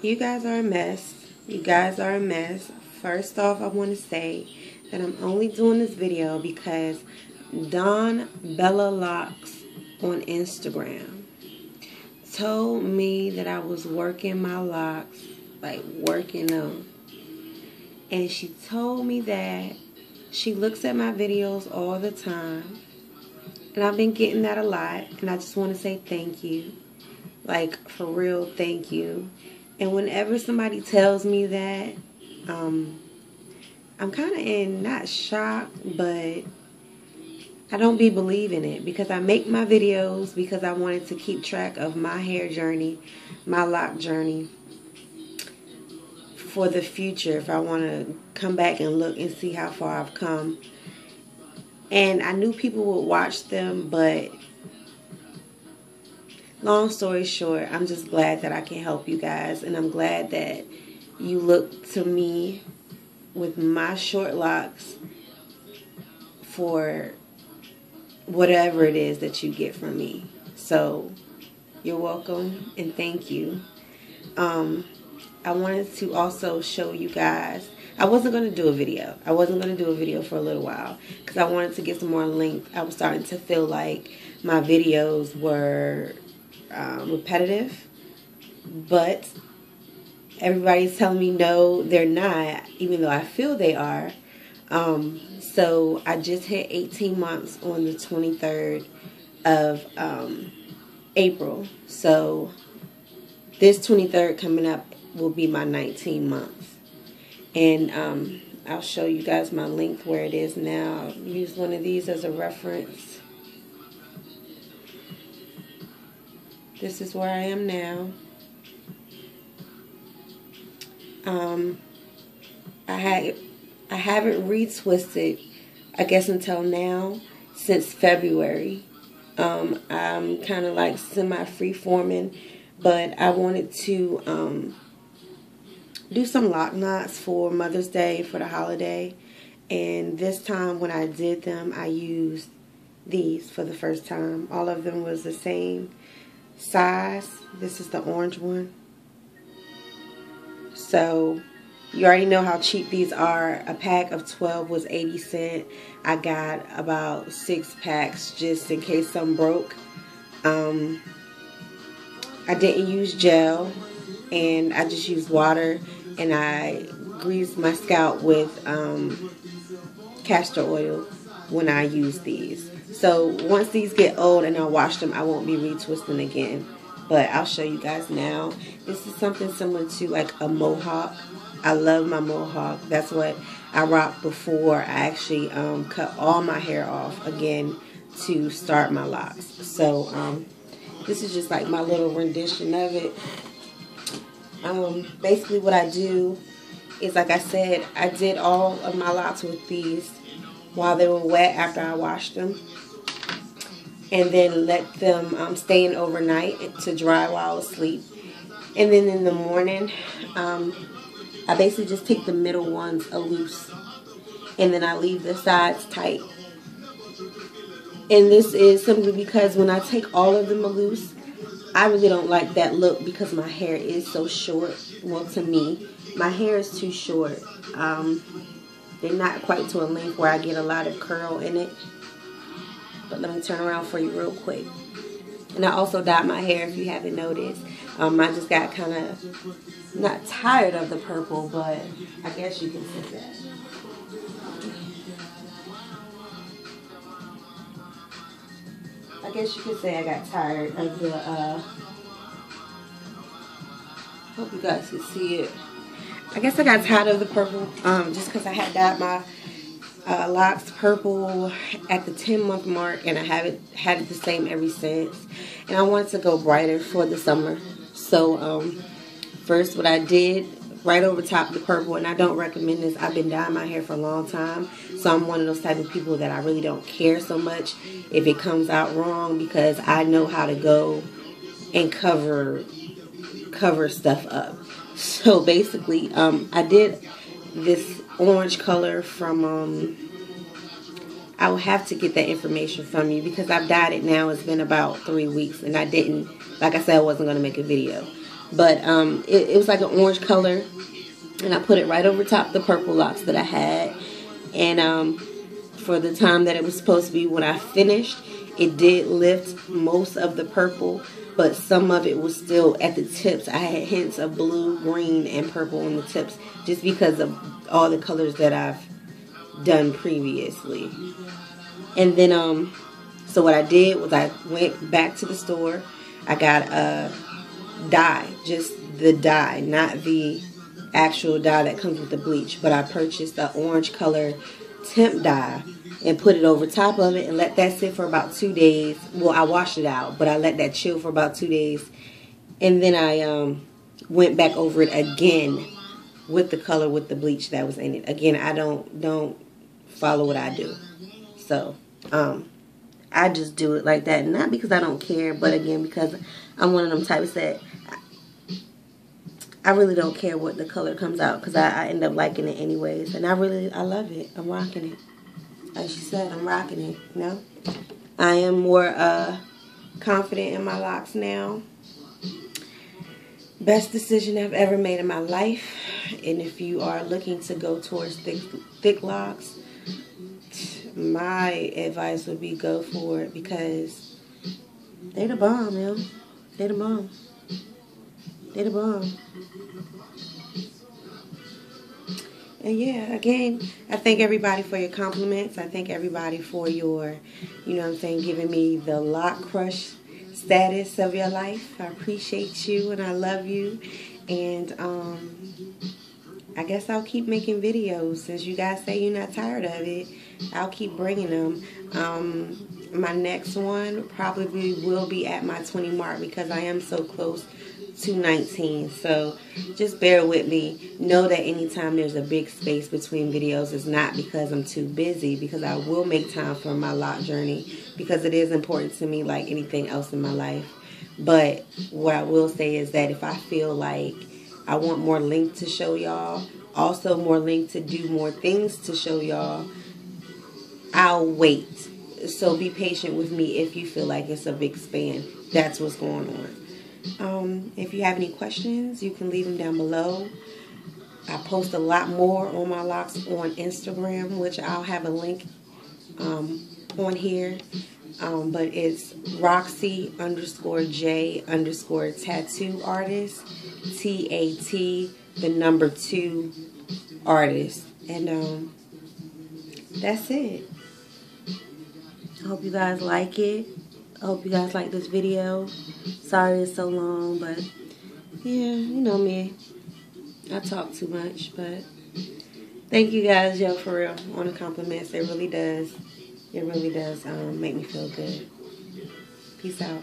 You guys are a mess. You guys are a mess. First off, I want to say that I'm only doing this video because Dawn Bella Locs on Instagram told me that I was working my locks, like working them. And she told me that she looks at my videos all the time. And I've been getting that a lot. And I just want to say thank you. Like, for real, thank you. And whenever somebody tells me that, um, I'm kind of in not shock, but I don't be believing it because I make my videos because I wanted to keep track of my hair journey, my lock journey for the future if I want to come back and look and see how far I've come. And I knew people would watch them, but long story short, I'm just glad that I can help you guys. And I'm glad that you look to me with my short locks for whatever it is that you get from me. So you're welcome and thank you. Um, I wanted to also show you guys. I wasn't going to do a video. I wasn't going to do a video for a little while because I wanted to get some more length. I was starting to feel like my videos were um, repetitive, but everybody's telling me no, they're not, even though I feel they are. Um, so I just hit 18 months on the 23rd of um, April. So this 23rd coming up will be my 19 months. And um, I'll show you guys my length where it is now. I'll use one of these as a reference. This is where I am now. Um, I had I haven't retwisted, I guess until now, since February. Um, I'm kind of like semi-free forming, but I wanted to um, do some lock knots for Mother's Day, for the holiday. And this time when I did them, I used these for the first time. All of them was the same size. This is the orange one. So you already know how cheap these are. A pack of 12 was 80 cent. I got about six packs just in case some broke. Um, I didn't use gel and I just used water and I greased my scalp with um, castor oil when I use these. So once these get old and I wash them, I won't be retwisting again. But I'll show you guys now. This is something similar to like a mohawk. I love my mohawk. That's what I rocked before I actually um, cut all my hair off again to start my locks. So um, this is just like my little rendition of it. Um, basically what I do is like I said, I did all of my locks with these while they were wet after I washed them and then let them um, stay in overnight to dry while I was asleep. And then in the morning, um, I basically just take the middle ones loose and then I leave the sides tight. And this is simply because when I take all of them loose, I really don't like that look because my hair is so short. Well, to me, my hair is too short. Um, they're not quite to a length where I get a lot of curl in it. But let me turn around for you real quick. And I also dyed my hair if you haven't noticed. Um, I just got kind of not tired of the purple, but I guess you can say that. I guess you could say I got tired of the, uh, hope you guys can see it. I guess I got tired of the purple um, just because I had dyed my uh, locks purple at the 10 month mark and I haven't had it the same ever since. And I wanted to go brighter for the summer. So um, first what I did right over top the purple and I don't recommend this. I've been dyeing my hair for a long time so I'm one of those type of people that I really don't care so much if it comes out wrong because I know how to go and cover cover stuff up so basically um, I did this orange color from um, I will have to get that information from you because I've dyed it now. It's been about three weeks and I didn't, like I said, I wasn't going to make a video. But um, it, it was like an orange color and I put it right over top the purple locks that I had. And um, for the time that it was supposed to be when I finished, it did lift most of the purple, but some of it was still at the tips. I had hints of blue, green, and purple on the tips just because of all the colors that I've done previously. And then, um, so what I did was I went back to the store. I got a dye, just the dye, not the actual dye that comes with the bleach. But I purchased the orange color temp dye and put it over top of it and let that sit for about two days. Well, I washed it out, but I let that chill for about two days. And then I um, went back over it again with the color with the bleach that was in it. Again, I don't don't follow what I do. So, um, I just do it like that. Not because I don't care, but again, because I'm one of them types that I really don't care what the color comes out because I, I end up liking it anyways. And I really, I love it. I'm rocking it like she said, I'm rocking it, you know? I am more uh, confident in my locks now. Best decision I've ever made in my life. And if you are looking to go towards thick, thick locks, my advice would be go for it because they the bomb, yo. They the bomb. They the bomb. And yeah, again, I thank everybody for your compliments. I thank everybody for your, you know what I'm saying, giving me the lock crush status of your life. I appreciate you and I love you. And um, I guess I'll keep making videos since you guys say you're not tired of it. I'll keep bringing them. Um, my next one probably will be at my 20 mark because I am so close to 19. so just bear with me. Know that anytime there's a big space between videos it's not because i'm too busy because i will make time for my lot journey because it is important to me like anything else in my life. But what i will say is that if i feel like i want more link to show y'all also more link to do more things to show y'all i'll wait so be patient with me if you feel like it's a big span that's what's going on um, if you have any questions, you can leave them down below. I post a lot more on my locks on Instagram, which I'll have a link um, on here. Um, but it's Roxie underscore J underscore tattoo artist. T A T, the number two artist. And um, that's it. I hope you guys like it. I hope you guys like this video. Sorry it's so long, but yeah, you know me. I talk too much, but thank you guys, yo, for real, on the compliments. It really does. It really does um, make me feel good. Peace out.